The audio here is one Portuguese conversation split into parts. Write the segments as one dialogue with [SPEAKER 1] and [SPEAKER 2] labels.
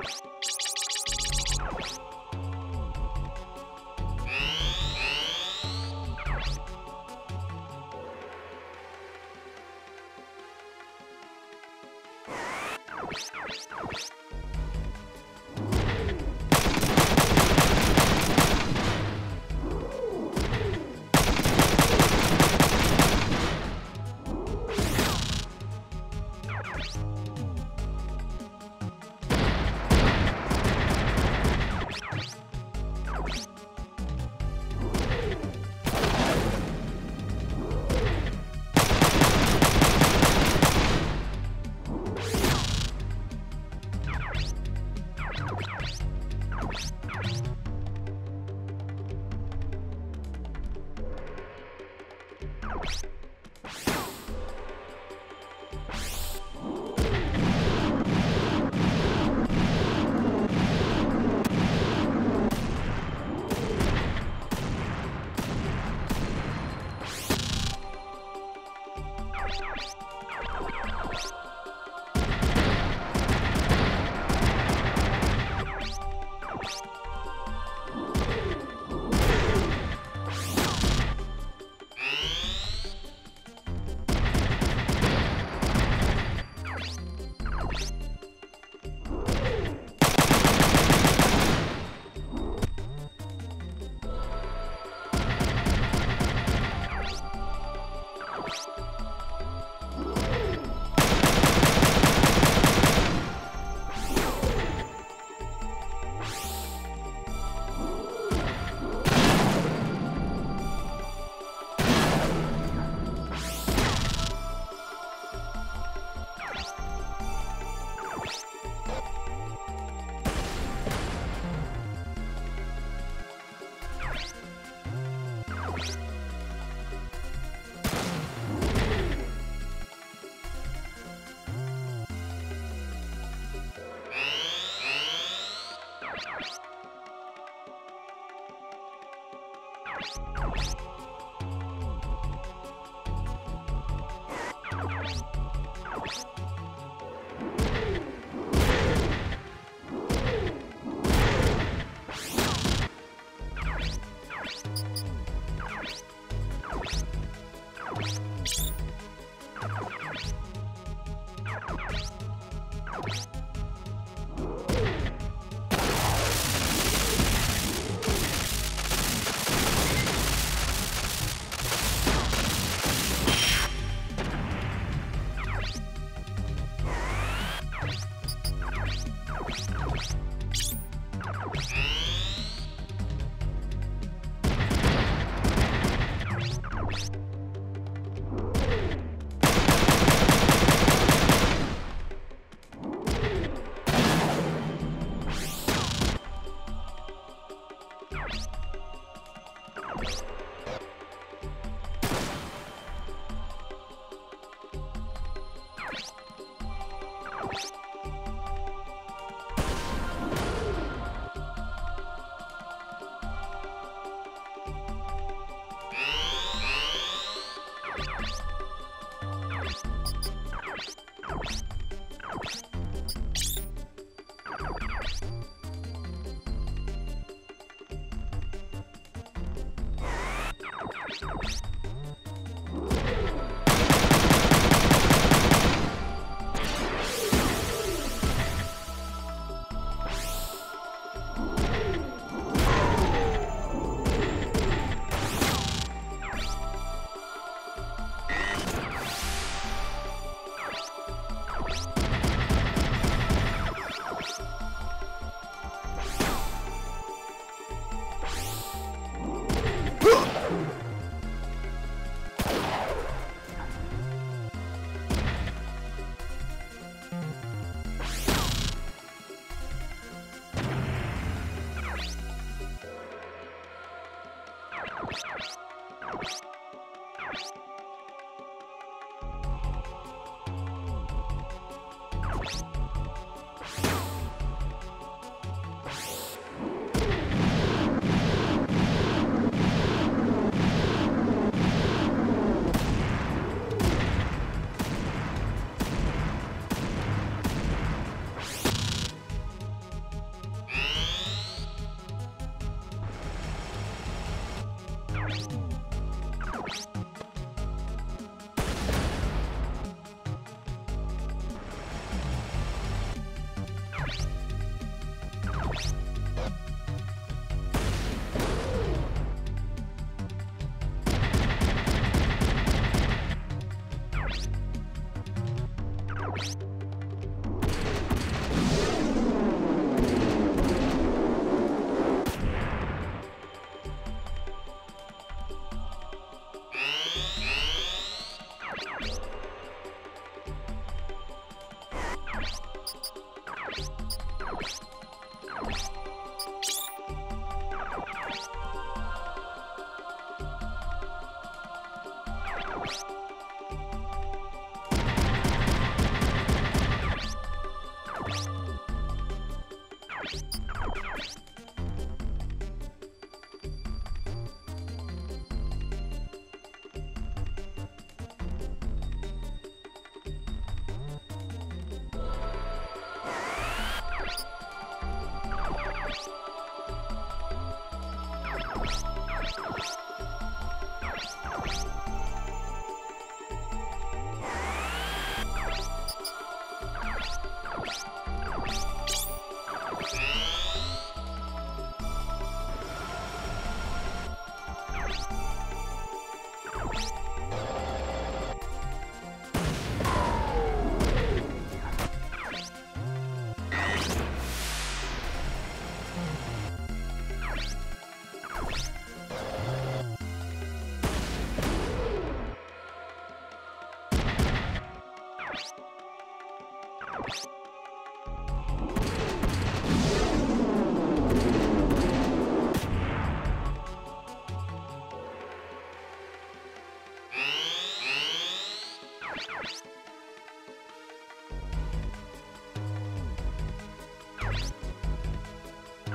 [SPEAKER 1] you Bye.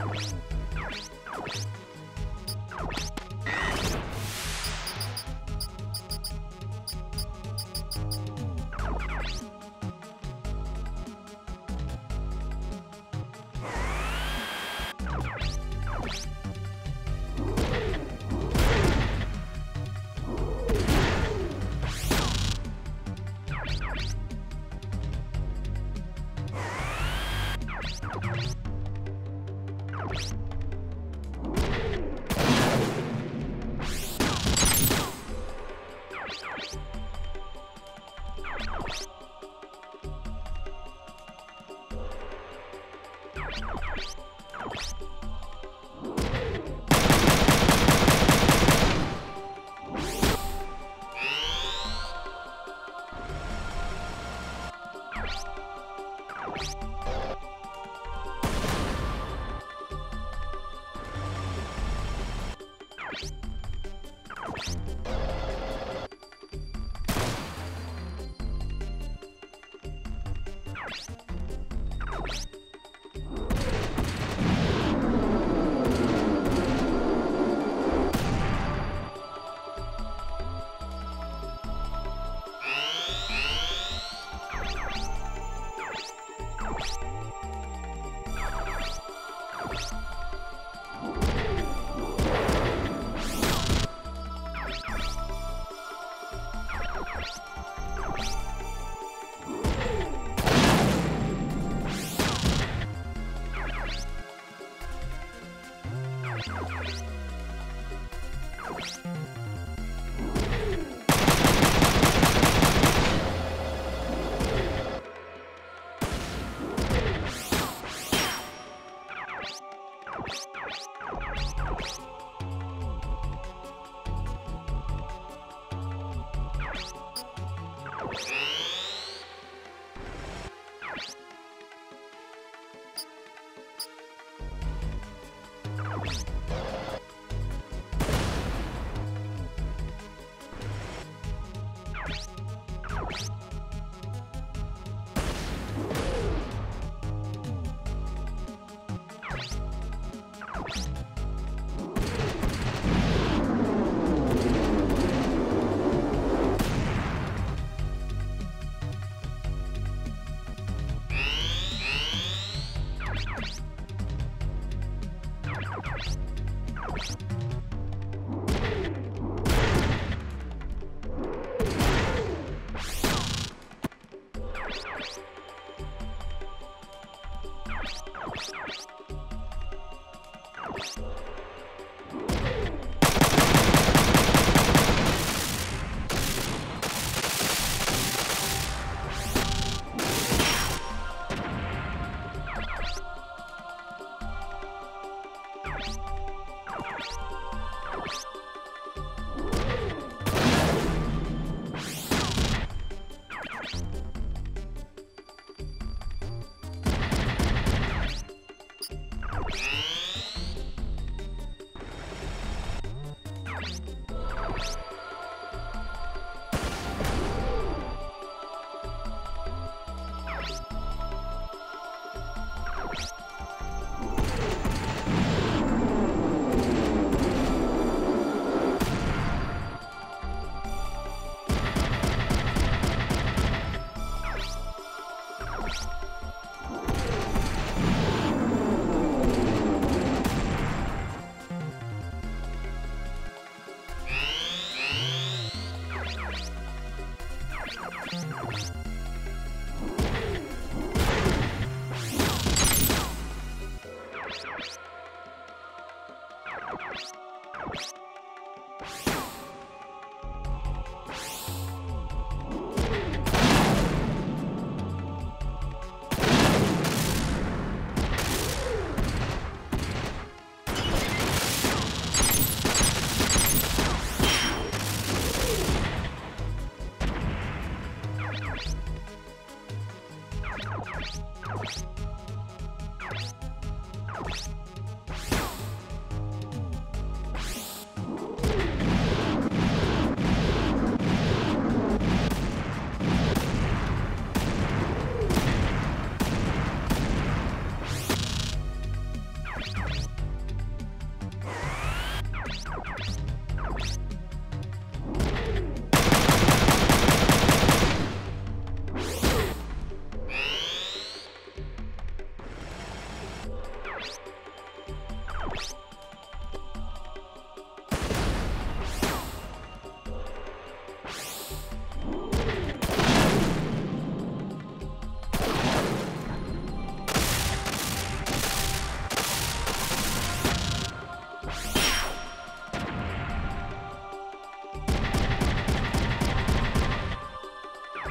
[SPEAKER 1] Thank you.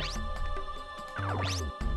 [SPEAKER 1] Thank